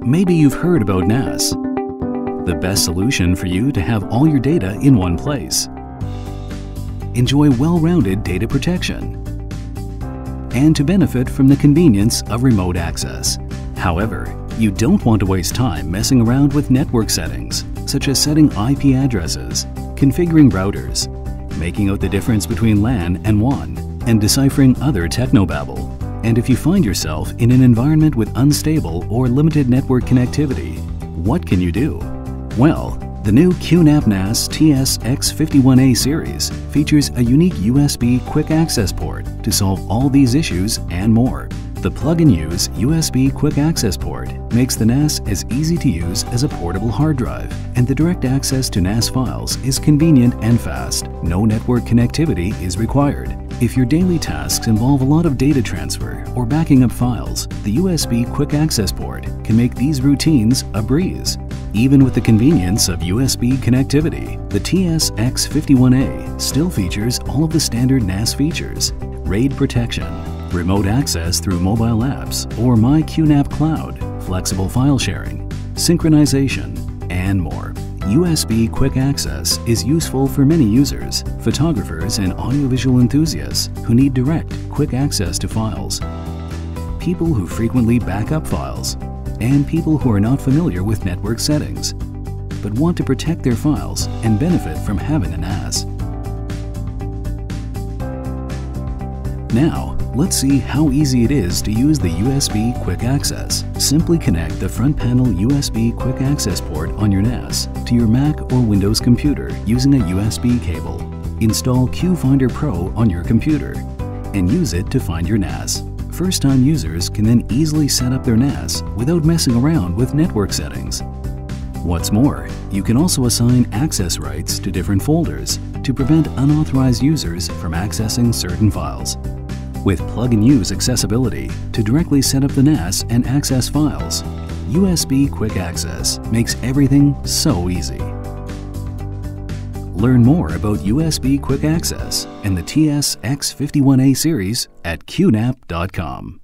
Maybe you've heard about NAS, the best solution for you to have all your data in one place. Enjoy well-rounded data protection and to benefit from the convenience of remote access. However, you don't want to waste time messing around with network settings, such as setting IP addresses, configuring routers, making out the difference between LAN and WAN, and deciphering other technobabble. And if you find yourself in an environment with unstable or limited network connectivity, what can you do? Well, the new QNAP NAS TS-X51A series features a unique USB quick access port to solve all these issues and more. The plug-and-use USB quick access port makes the NAS as easy to use as a portable hard drive, and the direct access to NAS files is convenient and fast. No network connectivity is required. If your daily tasks involve a lot of data transfer or backing up files, the USB quick access port can make these routines a breeze. Even with the convenience of USB connectivity, the TS-X51A still features all of the standard NAS features, RAID protection, remote access through mobile apps or MyQNAP Cloud, flexible file sharing, synchronization, and more. USB Quick Access is useful for many users, photographers and audiovisual enthusiasts who need direct, quick access to files, people who frequently back up files, and people who are not familiar with network settings, but want to protect their files and benefit from having a NAS. Now, let's see how easy it is to use the USB Quick Access. Simply connect the front panel USB Quick Access port on your NAS to your Mac or Windows computer using a USB cable. Install QFinder Pro on your computer and use it to find your NAS. First-time users can then easily set up their NAS without messing around with network settings. What's more, you can also assign access rights to different folders to prevent unauthorized users from accessing certain files. With plug-and-use accessibility to directly set up the NAS and access files, USB Quick Access makes everything so easy. Learn more about USB Quick Access and the TS-X51A series at QNAP.com.